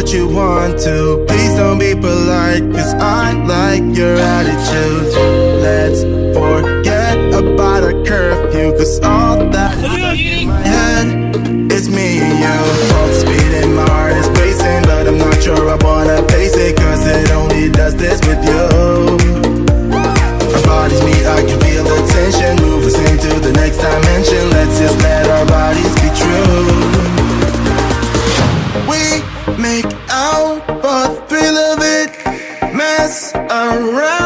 what you want to. Please don't be polite, cause I like your attitude. Let's forget about a curfew, cause all that Make out the thrill of it Mess around